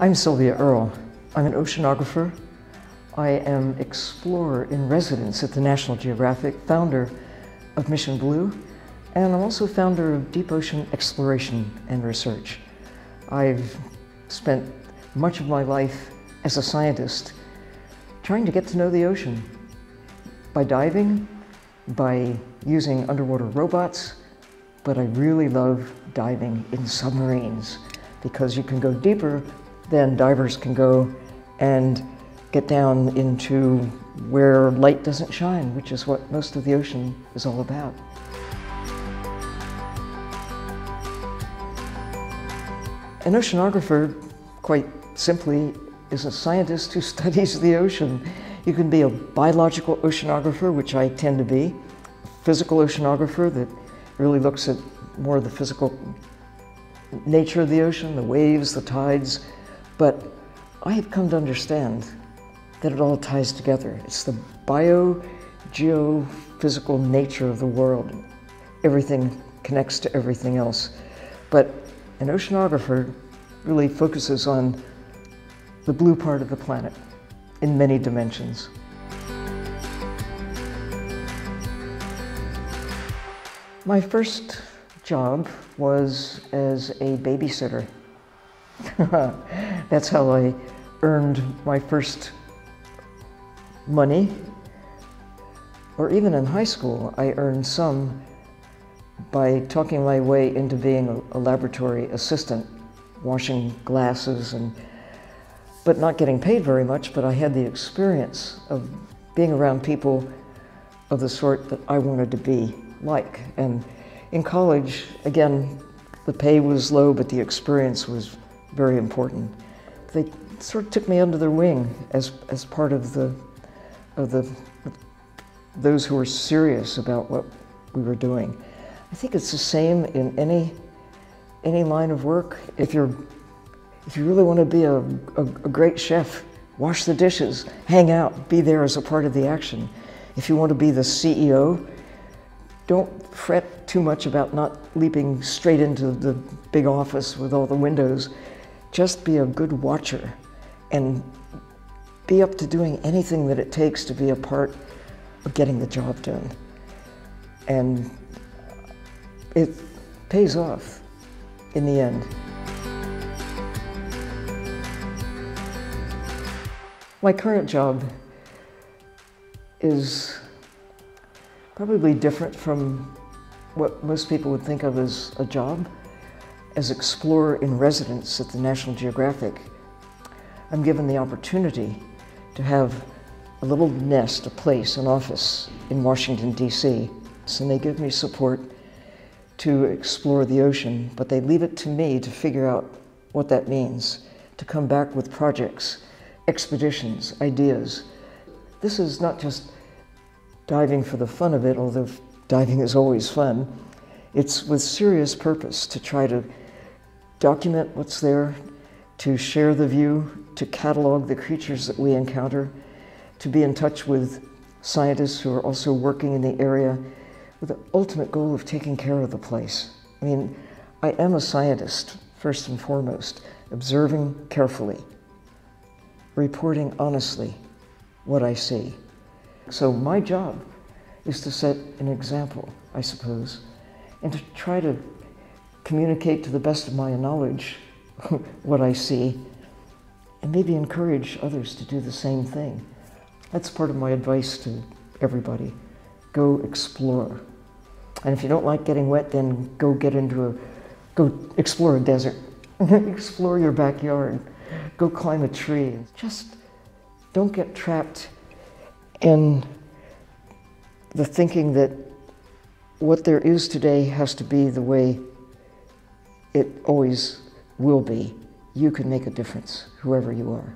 I'm Sylvia Earle. I'm an oceanographer. I am explorer in residence at the National Geographic, founder of Mission Blue, and I'm also founder of Deep Ocean Exploration and Research. I've spent much of my life as a scientist trying to get to know the ocean by diving, by using underwater robots, but I really love diving in submarines because you can go deeper than divers can go and get down into where light doesn't shine, which is what most of the ocean is all about. An oceanographer, quite simply, is a scientist who studies the ocean. You can be a biological oceanographer, which I tend to be, a physical oceanographer that really looks at more of the physical nature of the ocean, the waves, the tides, but I have come to understand that it all ties together. It's the bio geophysical nature of the world. Everything connects to everything else. But an oceanographer really focuses on the blue part of the planet in many dimensions. My first job was as a babysitter. That's how I earned my first money. Or even in high school, I earned some by talking my way into being a, laboratory assistant, washing glasses and but not getting paid very much, but I had the experience of being around people of the sort that I wanted to be like. And in college, again, the pay was low, but the experience was very important. They sort of took me under their wing as, as part of the, of the, those who were serious about what we were doing. I think it's the same in any, any line of work. If you're, if you really want to be a, a, a great chef, wash the dishes, hang out, be there as a part of the action. If you want to be the CEO, don't fret too much about not leaping straight into the big office with all the windows. Just be a good watcher and be up to doing anything that it takes to be a part of getting the job done. And it pays off in the end. My current job is probably different from what most people would think of as a job. As explorer in residence at the National Geographic, I'm given the opportunity to have a little nest, a place, an office in Washington, D.C. And they give me support to explore the ocean, but they leave it to me to figure out what that means, to come back with projects, expeditions, ideas. This is not just diving for the fun of it, although diving is always fun. It's with serious purpose to try to document what's there, to share the view, to catalog the creatures that we encounter, to be in touch with scientists who are also working in the area with the ultimate goal of taking care of the place. I mean, I am a scientist, first and foremost, observing carefully, reporting honestly what I see. So my job is to set an example, I suppose, and to try to communicate to the best of my knowledge what I see and maybe encourage others to do the same thing. That's part of my advice to everybody. Go explore. And if you don't like getting wet, then go get into a, go explore a desert. explore your backyard. Go climb a tree. Just don't get trapped in the thinking that what there is today has to be the way it always will be. You can make a difference, whoever you are.